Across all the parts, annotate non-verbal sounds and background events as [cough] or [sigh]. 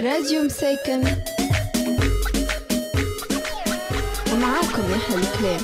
راديو مساكن. ومعاكم يحيى الكلام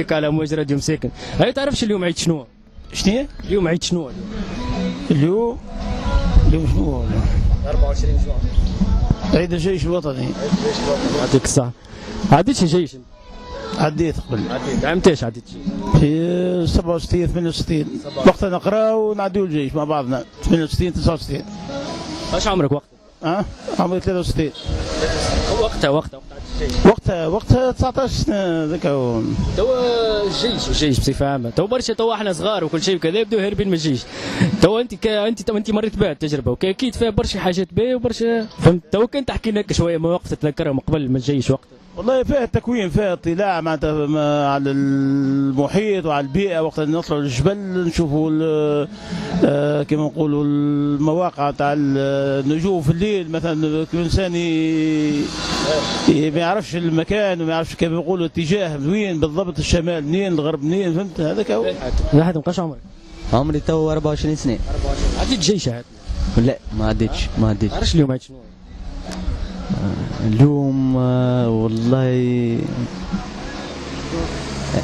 بك على موج راديو مساكن هاي تعرفش اليوم عيد شنو؟ شنو؟ اليوم عيد شنو؟ اليوم؟ اليوم شنو؟ هو 24 جوان عيد الجيش الوطني. يعطيك الصحة. عديتش جيش؟ عديت قبل عديت عمتاش عديت في 67 68 وقتها نقرأ ونعديو الجيش مع بعضنا. 68 69 اش عمرك وقت؟ ها؟ عمري 63 وقتها وقتها. وقتها وقتها 19 سنه ذاك هو توا الجيش الجيش بصفة عامة. تو برشا تو إحنا صغار وكل شيء وكذا يبدو هاربين من الجيش. تو انت. انت تو انت مريت بها التجربة. وكاكيد فيها برشا حاجات باهية وبرشا. فهمت؟ تو كنت تحكي لنا شوية مواقف تتذكرها من قبل من الجيش وقتها. والله فيها التكوين فيها اطلاع معناتها ما- على المحيط وعلى البيئة وقت اللي نطلعوا الجبل نشوفوا ال- آه، كما نقولوا المواقع تاع النجوم في الليل. مثلا كل إنسان ي- ي- ما يعرفش المكان وما يعرفش كيف يقولوا اتجاه وين بالضبط الشمال منين الغرب منين فهمت؟ هذاك هو واحد مبقاش عمرك؟ عمري تو 24 سنة. عديت الجيش هذا لا ما عديتش ما عديتش عرفش اليوم عيد شنو؟ اليوم آه، والله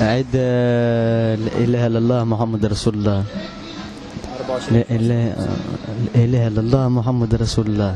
عيد آه، لا إله إلا الله محمد رسول الله 24 لا إله لا إله إلا الله محمد رسول الله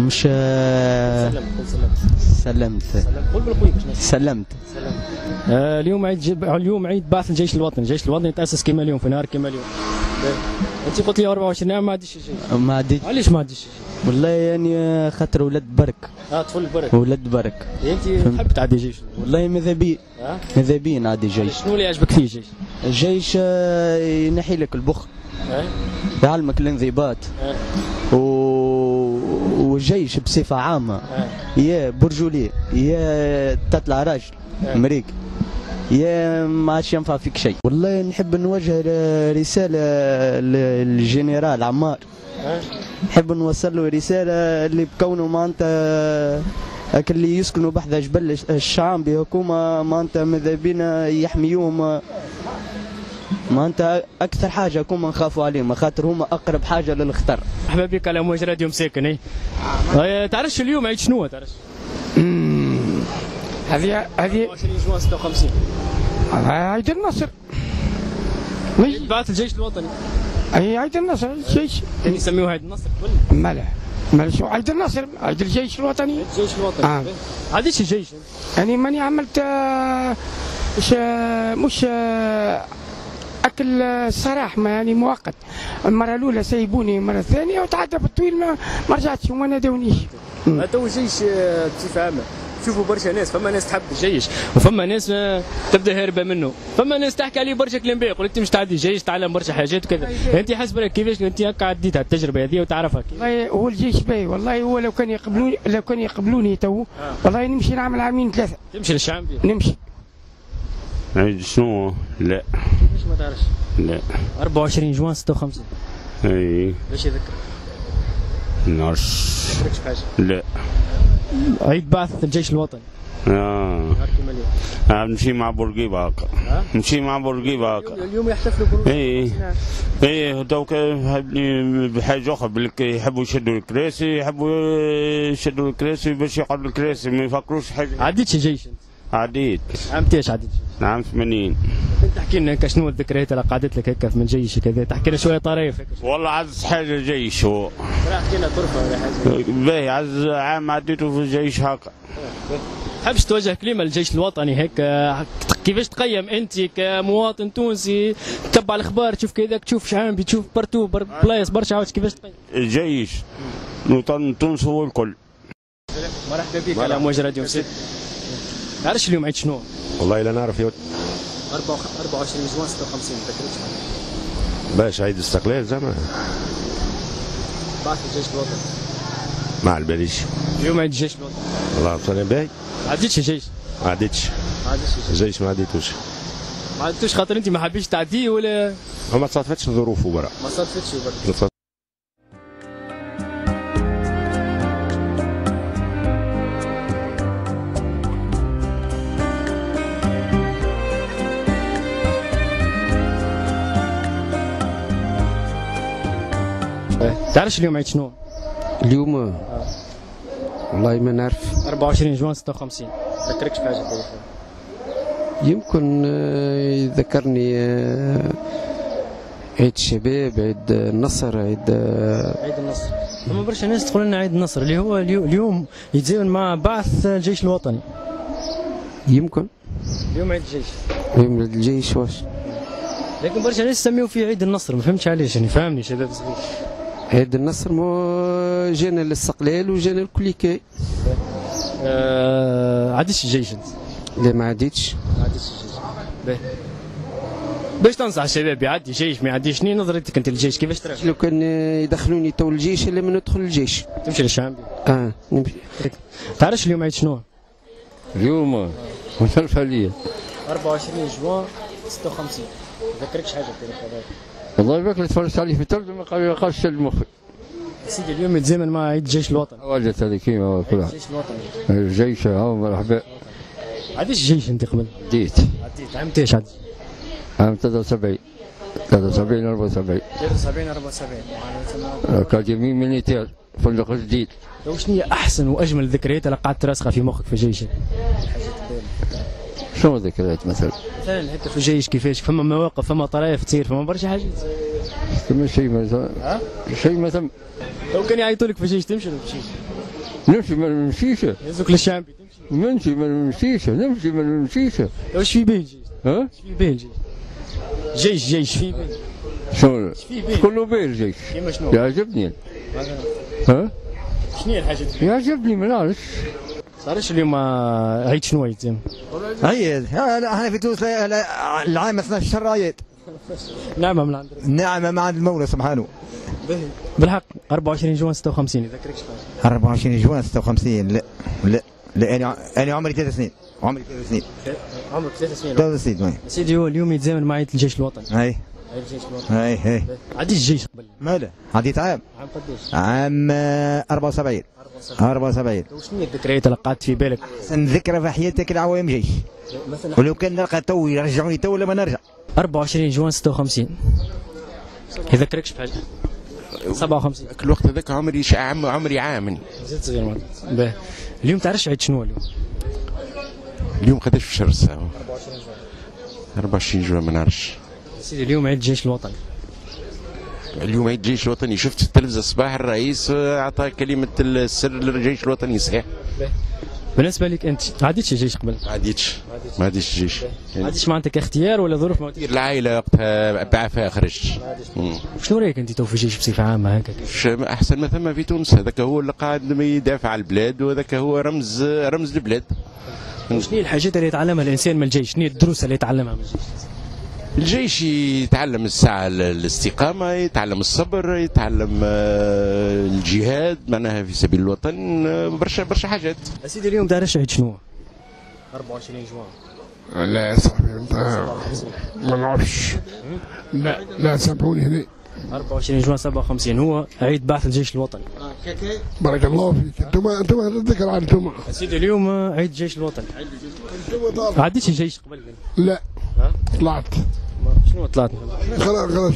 مش آه، سلمت سلمت سلمت اليوم عيد. اليوم عيد بعث الجيش الوطني، الجيش الوطني تاسس كما اليوم في نهار كما اليوم. انت قلت لي 24 عام ما عادش الجيش. ما عديت علاش ما عادش الجيش؟ والله يعني آه، خاطر ولاد برك آه طفل برك ولاد برك انت تحب تعدي جيش والله ماذا بي ها؟ ماذا بي نعدي جيش شنو اللي يعجبك فيه الجيش؟ الجيش آه، ينحي لك البخل ها؟ يعلمك الانضباط ها؟ و... والجيش بصفة عامة ها؟ يا برجولي يا تطلع راجل آه. يا ما عادش ينفع فيك شيء والله نحب نوجه ر- رسالة للجنرال عمار؟ نحب نوصل له رسالة اللي بكونه معناتها هاك اللي يسكنوا بحذا جبل الشعب بحكومة معناتها ماذا بينا يحميوهم معناتها أكثر حاجة كوما نخافوا عليهم خاطر هما أقرب حاجة للخطر مرحبا بك على موج راديو مساكن اي آه، تعرفش اليوم عيد شنو تعرفش؟ [clears throat] هذه هذه 24 جوان 56 عيد النصر. مش بعث الجيش الوطني. هي عيد النصر الجيش. كان يسميوه عيد النصر قبل ماله ماله شو عيد النصر؟ عيد الجيش الوطني. الجيش الوطني. آه. عديتش الجيش يعني ماني عملت آه، مش آه، مش آه، أكا سراح ما يعني مؤقت. المرة الأولى سيبوني المرة الثانية وتعدى بالطويل ما ما رجعتش وما نادونيش. تو الجيش آه، بصفة عامة شوفوا برشا ناس فما ناس تحب الجيش وفما ناس آه، تبدأ هاربه منه. فما ناس تحكي عليه برشا كلام باهي يقول لك انت مش تعدي الجيش تعلم برشا حاجات وكذا. أنت حسب رأيك كيفاش أنت هكا عديتها التجربة هذه وتعرفها كيف والله هو الجيش باهي والله هو لو كان يقبلوني لو كان يقبلوني تو والله نمشي نعمل عامين ثلاثة. تمشي للشعب. نمشي. عيد شنو؟ لا. كيفاش ما تعرفش؟ لا. 24 جوان 56 اي باش يذكر. نعرفش. لا. عيد بعث الجيش الوطني. آه. آه، نمشي مع بورقيبة هكا؟ نمشي مع بورقيبة هكا. اليوم يحتفلوا بروز اي اي دوك هبني بحاجة أخرى بالك يحبوا يشدوا الكراسي يحبوا يشدوا الكراسي باش يقعدوا الكراسي ما يفكروش حاجة. عديتش الجيش أنت. عديت عمتاش عديت نعم 80 انت تحكي لنا شنو الذكريات اللي قعدت لك هكا من جيش كذا؟ تحكي لنا شوية طريف والله عز حاجة جيش هو تحكي لنا طرفة ولا حاجة. باهي عز عام عديته في الجيش هكا. تحبش توجه كلمة للجيش الوطني هيك. كيفاش تقيم انت كمواطن تونسي؟ تتبع الأخبار تشوف كذاك تشوف شعب تشوف partout برشا بلايص برشا عاوز كيفاش تقيم؟ الجيش. الوطن تونس هو الكل. مرحبا بك على امواج راديو تعرفش اليوم عيد شنو؟ والله لا نعرف يوت 24 جوان 56 تذكرتش باش عيد استقلال زعما. بعث الجيش الوطني. ما على باليش. اليوم عيد الجيش الوطني. والله أنا باهي ما عديتش الجيش ما عديتش ما عديتش الجيش ما عديتوش ما عديتوش خاطر انت ما حبيتش تعديه ولا؟ وما تصادفتش ظروفه برا. ما صادفتش برك تعرفش اليوم عيد شنو؟ اليوم؟ والله ما نعرف. 24 جوان 56 تذكركش بحاجه يمكن آه، يذكرني آه، عيد الشباب عيد النصر عيد آه، عيد النصر. ثم برشا ناس تقول لنا عيد النصر اللي هو اليو- اليوم يتزامن مع بعث الجيش الوطني. يمكن. اليوم عيد الجيش. يوم الجيش واش؟ لكن برشا ناس يسميو فيه عيد النصر ما فهمتش علاش يعني فهمني شباب صغير. عيد النصر مو جانا الاستقلال وجانا الكليكاي آه عديتش الجيش أنت؟ لا ما عديتش. ما عديتش الجيش. باهي. باش تنصح الشباب يعدي جيش ما يعديش شنو نظرتك انت للجيش كيفاش ترى لو كان يدخلوني تو الجيش إلا ما ندخل الجيش. تمشي للشعب آه نمشي. تعرفش اليوم عيد شنو؟ اليوم. وصلت عليا 24 جوان 56 ما ذكركش حاجة في هذا والله باك تفرجت عليه في الترجمه قال شل مخي سيدي اليوم يتزامن مع عيد الجيش الوطني والدت هذه كيما كلها الجيش الوطني الجيش هاو مرحبا. عديتش الجيش انت قبل؟ عديت عديت. عملت إيش عاد عام 73 73 74 73 74 académie militaire فندق جديد شنو هي أحسن وأجمل الذكريات اللي قعدت راسخة في مخك في الجيش شنو ذكريات مثلا؟ مثلا هكا في الجيش كيفاش؟ فما مواقف فما طرائف تصير فما برشا حاجات. ثم شيء مثلا؟ شيء مثلا؟ لو كان يعيطوا لك في الجيش تمشي ولا تمشيش نمشي ما نمشيش. يهزوك للشعب تمشي. نمشي ما نمشيش نمشي ما نمشيش. واش في به الجيش؟ ها؟ إيش في به الجيش؟ جيش جيش في به شنو كله بيه الجيش كيما شنو؟ يعجبني. ها؟ شنو هي الحاجات؟ يعجبني ما نعرفش. صارش اليوم آه، عيد شنو يتم؟ هي إحنا في تونس العام 12 رايات [laughs] نعمة من عند ربي. نعمة مع المولى سبحانه. بالحق 24 جوان 56 يذكركش حاجة 24 جوان 56 لا لا لا أنا أنا عمري ثلاث سنين. عمري ثلاث سنين. عمرك ثلاث سنين. ثلاث سنين. سيدي هو اليوم يتزامن مع عيد الجيش الوطني. عيد الجيش الوطني. هاي هاي. عادي الجيش قبل ماله؟ عديت عام. عام قداش؟ عام آه، 74 74 وشنو هي الذكريات اللي قعدت في بالك؟ أحسن ذكرى في حياتك العوام جيش مثلا. ولو كان نلقى تو يرجعوني تو لما نرجع. 24 جوان 56 يذكركش بحاجة 57 الوقت هذاك عمري ش... عم عمري عام زيد صغير معناتها باهي. اليوم تعرفش عيد شنو اليوم؟ اليوم قداش في شهر الساعة 24 جوان. ما نعرفش. سيدي اليوم عيد الجيش الوطني اليوم عيد الجيش الوطني. شفت في التلفزة الصباح الرئيس اعطى كلمة السر للجيش الوطني صحيح؟ بالنسبة لك أنت ما عديتش الجيش قبل؟ ما عديتش ما عديتش الجيش ما عديتش معناتها كاختيار ولا ظروف ما العائلة وقتها بعثها خرجت. شنو رأيك أنت تو في الجيش بصفة عامة هكا أحسن ما ثم في تونس. هذاك هو اللي قاعد يدافع على البلاد وهذاك هو رمز رمز البلاد. شنو هي الحاجات اللي يتعلمها الإنسان من الجيش؟ شنو هي الدروس اللي يتعلمها من الجيش؟ الجيش يتعلم الساعة ال- الاستقامة يتعلم الصبر يتعلم آه، الجهاد معناها في سبيل الوطن آه، برشا برشا حاجات. سيدي اليوم دارش عيد شنو؟ 24 جوان. لا يا صاحبي أنت ما نعرفش. لا لا سامحوني هنا 24 جوان 57 هو عيد بعث الجيش الوطني بارك الله فيك. أنتم أنتم تذكر عن أنتم. سيدي اليوم عيد الجيش الوطني أنتم عديتش الجيش قبل؟ لا؟ طلعت. شنو طلعت؟ خلاص خلاص.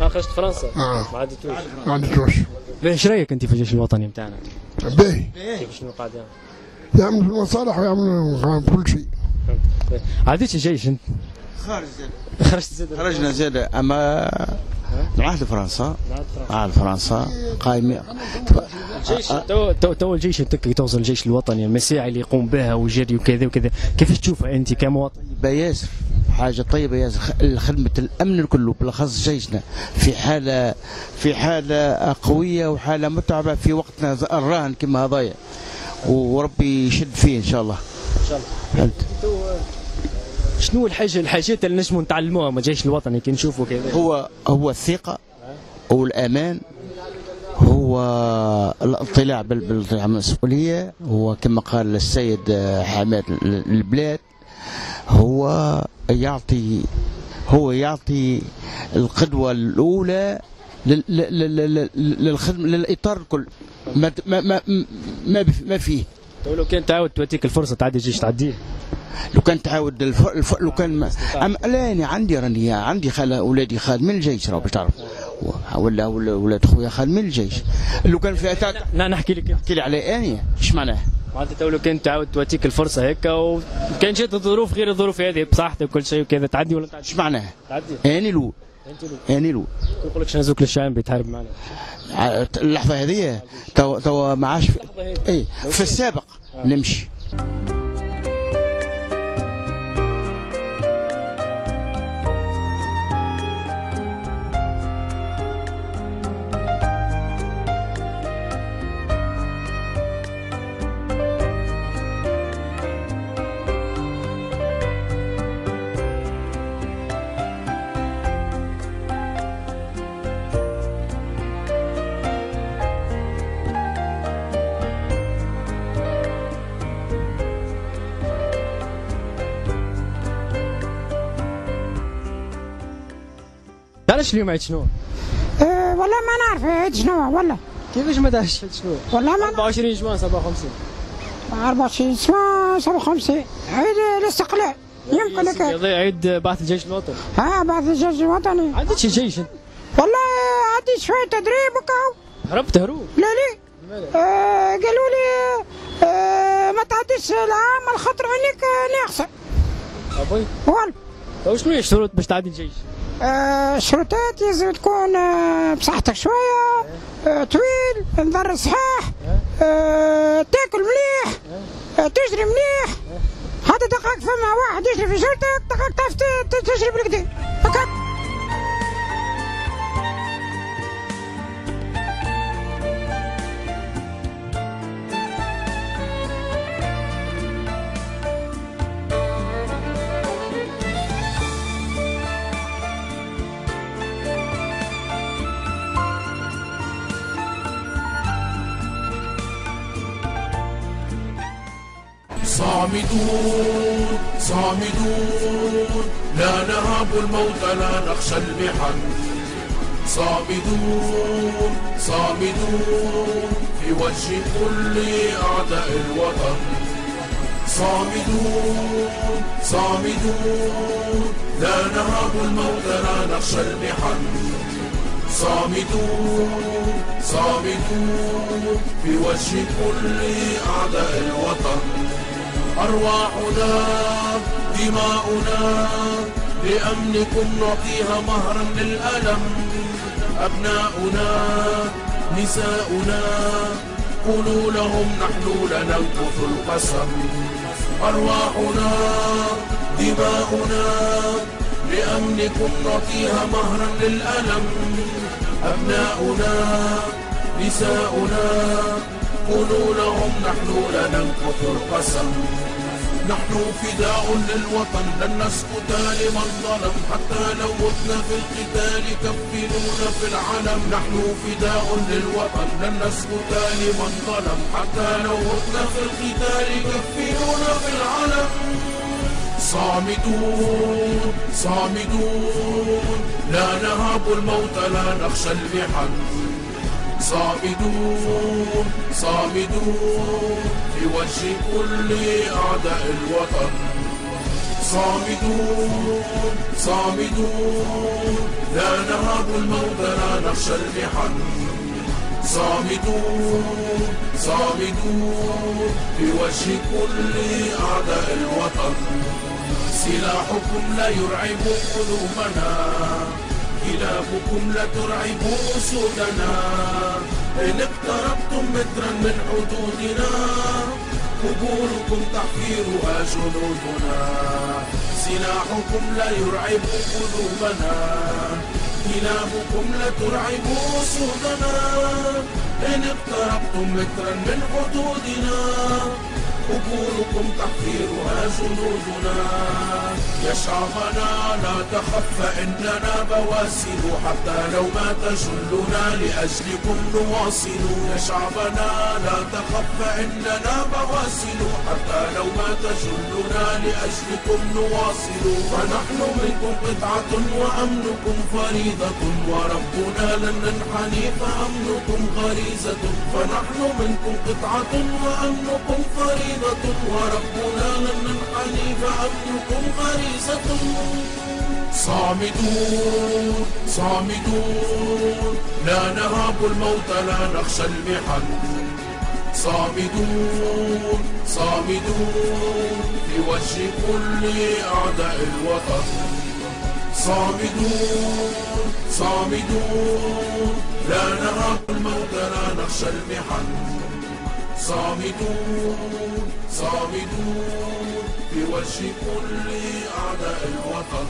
آه خرجت فرنسا؟ آه. ما عديتوش ما باهي إيش رأيك أنت في الجيش الوطني بتاعنا؟ باهي كيف شنو قاعد يعمل يعملوا في المصالح ويعملوا في كل شيء. عديتش الجيش أنت؟ خارج خرجت زاد خرجنا زيادة أما عهد فرنسا. عهد فرنسا قايم. الجيش تو تو, تو الجيش انت توصل الجيش الوطني المساعي اللي يقوم بها وجري وكذا وكذا. كيفاش تشوفها أنت كمواطن؟ ياسر حاجة طيبة خ- خدمة الأمن الكل بالاخص جيشنا. في حالة في حالة قوية وحالة متعبة في وقتنا الراهن كما هذايا وربي يشد فيه إن شاء الله. ان شاء الله شنو الحاجة الحاجات اللي نجموا نتعلموها من الجيش الوطني كي نشوفوا كذا هو هو الثقة والأمان هو الاطلاع بال- بالاطلاع على المسؤولية هو كما قال السيد حماد ال- البلاد. هو يعطي هو يعطي القدوة الأولى لل- لل- لل- لل- للخدمة للإطار الكل. ما ما ما ما, فيه. لو كان تعاود تواتيك الفرصة تعدي الجيش تعديه. لو كان تعاود الف... الف... لو كان ما... أم... لا أنا عندي راني عندي خالة أولادي خادمين الجيش راه باش تعرف ولا ولا ولاد خويا خادمين الجيش. لو كان في أتاك لا نحكي لك. نحكي لي على أني إيش معناه؟ معناتها تو لو كان تعاود تواتيك الفرصة هكا وكان جات الظروف غير الظروف هذه بصحتك وكل شيء وكذا. تعدي ولا تعدي؟ إيش معناه؟ تعدي. أني الأول انت لو. أني الأول يقول لك شنزوك للشام بيتحارب معنا. اللحظة هذه تو تو ما عادش. اي في السابق نمشي. تعرفش اليوم عيد شنو؟ آه والله ما نعرف. عيد شنو؟ والله. كيفاش ما تعرفش عيد شنو؟ والله ما 24 جوان 57 24 سوا 57 عيد الاستقلال يمكن لك. عيد بعث الجيش الوطني. ها بعد الجيش الوطني. عندك جيش؟ انت والله عندي شوية تدريب وكاو. هربت هروب لا ليه آه قالوا لي آه ما تعديش العام الخطر عليك ناقصة أبوي. والله تو شنو هي الشروط باش تعدي الجيش؟ آه شروطات لازم تكون آه بصحتك شوية آه طويل نظر صحاح آه تاكل مليح آه تجري مليح. حتى دقائق فما واحد يجري في شرطك دقائق تجري بالكدا صامدون صامدون. لا نهاب الموت لا نخشى المحن صامدون صامدون. في وجه كل أعداء الوطن. صامدون صامدون. لا نهاب الموت لا نخشى المحن صامدون صامدون. في وجه كل أعداء الوطن. أرواحنا دماؤنا لأمنكم نعطيها مهرا للألم. أبناؤنا نساؤنا قولوا لهم نحن لننكث القسم. أرواحنا دماؤنا لأمنكم نعطيها مهرا للألم. أبناؤنا نساؤنا قولوا لهم نحن لننكث القسم نحن فداء للوطن لن نسكت لمن ظلم. حتى لو متنا في القتال كفنونا في العلم. نحن فداء للوطن لن نسكت لمن ظلم. حتى لو متنا في القتال كفنونا في العلم. صامدون صامدون. لا نهاب الموت لا نخشى المحن. صامدون صامدون في وجه كل أعداء الوطن. صامدون صامدون لا نهاب الموت لا نخشى المحن. صامدون صامدون في وجه كل أعداء الوطن. سلاحكم لا يرعب قلوبنا. كلابكم لا ترعبوا أسودنا إن اقتربتم مترا من حدودنا قبوركم تحفيرها جنودنا. سلاحكم لا يرعب قلوبنا. كلابكم لا ترعب أسودنا إن اقتربتم مترا من حدودنا تحفيرها جنودنا يا شعبنا لا تخف فإننا بواسل. حتى لو ما تجلنا لأجلكم نواصل. يا شعبنا لا تخف فإننا بواسل. حتى لو ما تجلنا لأجلكم نواصل. فنحن منكم قطعة وأمنكم فريضة. وربنا لن ننحني فأمنكم غريزة. فنحن منكم قطعة وأمنكم فريضة. وربنا لن ننحني فأمنكم غريزة. صامدون صامدون. لا نهاب الموت لا نخشى المحن. صامدون صامدون. في وجه كل أعداء الوطن. صامدون صامدون. لا نهاب الموت لا نخشى المحن. صامدون صامدون في وجه كل أعداء الوطن